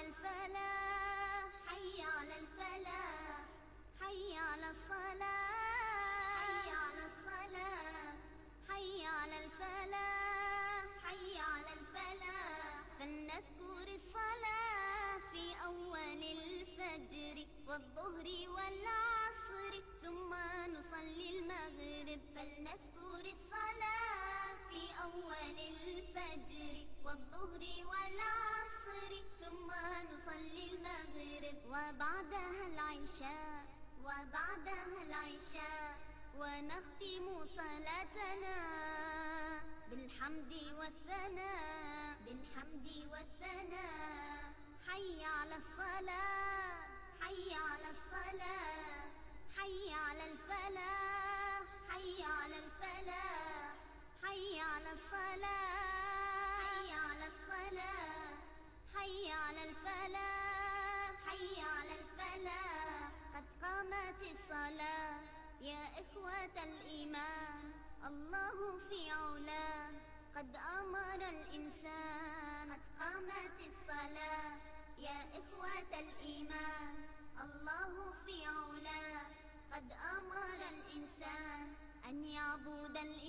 الفلاح حي على الفلاح حي على الصلاة حي على الصلاة حي على الفلاح حي على الفلاح. فلنذكر الصلاة في أول الفجر والظهر والعصر ثم نصلي المغرب. فلنذكر الصلاة في أول الفجر والظهر والعصر المغرب وبعدها العشاء وبعدها العشاء ونختم صلاتنا بالحمد والثناء بالحمد والثناء. حي على الصلاة حي على الصلاة حي على الفلاح حي على الفلاح حي على الصلاة حي على الصلاة حي على الفلاح. الإيمان الله في علاه قد أمر الإنسان قد قامت الصلاة. يا إخوة الإيمان الله في علاه قد أمر الإنسان أن يعبد الإنسان